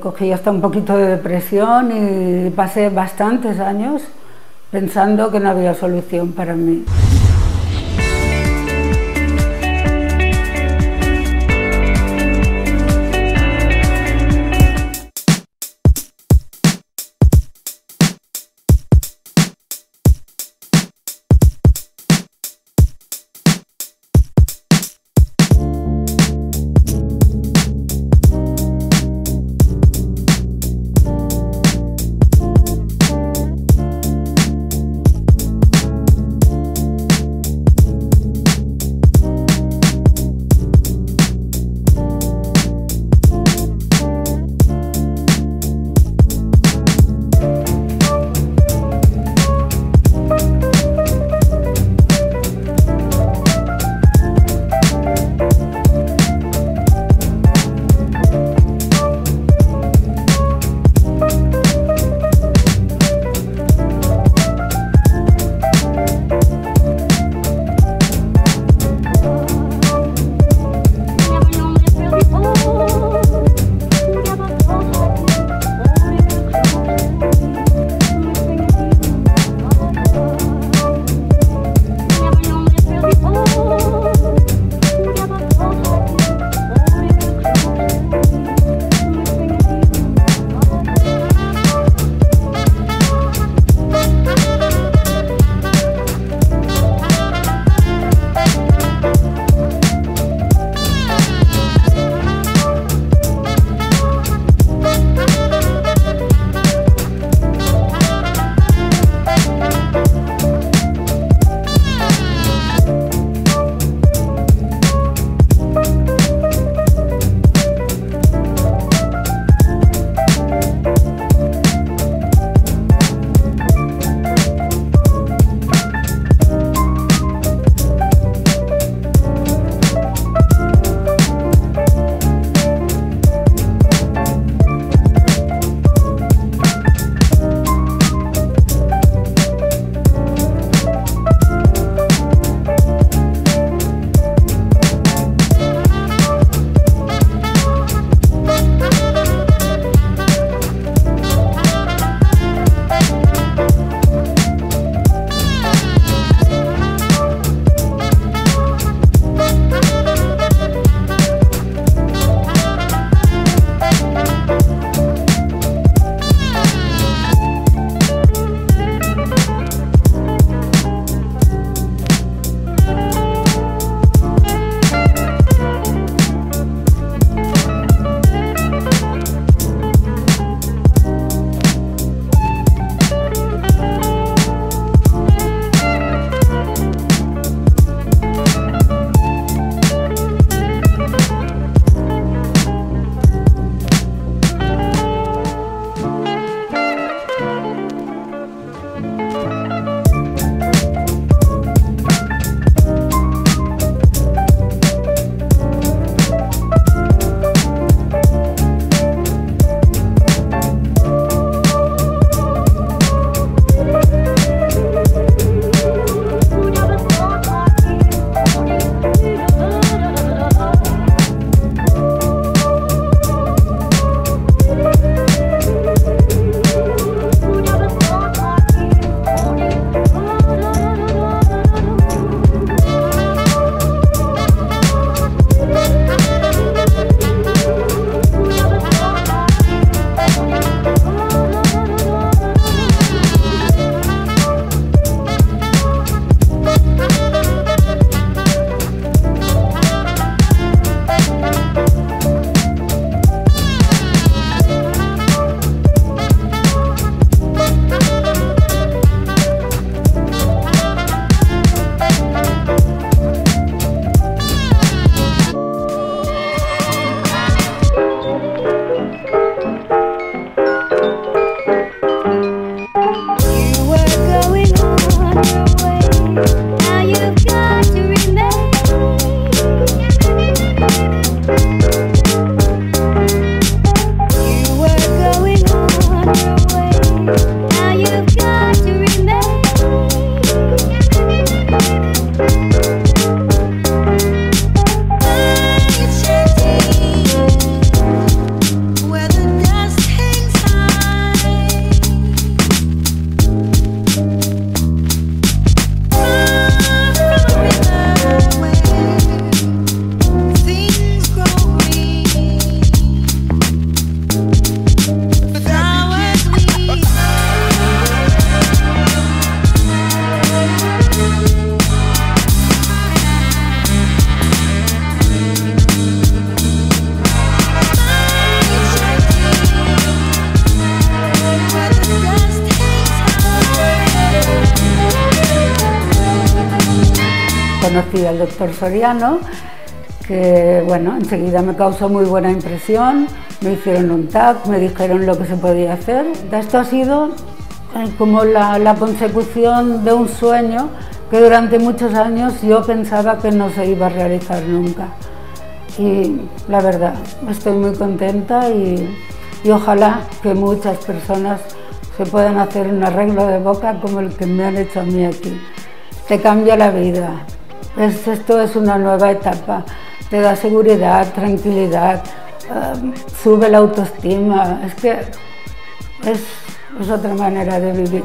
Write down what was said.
cogí hasta un poquito de depresión y pasé bastantes años pensando que no había solución para mí. Conocí al doctor Soriano, que bueno, enseguida me causó muy buena impresión, me hicieron un TAC, me dijeron lo que se podía hacer. Esto ha sido eh, como la, la consecución de un sueño que durante muchos años yo pensaba que no se iba a realizar nunca. Y la verdad, estoy muy contenta y, y ojalá que muchas personas se puedan hacer un arreglo de boca como el que me han hecho a mí aquí. Te cambia la vida. Esto es una nueva etapa. Te da seguridad, tranquilidad, eh, sube la autoestima. Es que es, es otra manera de vivir.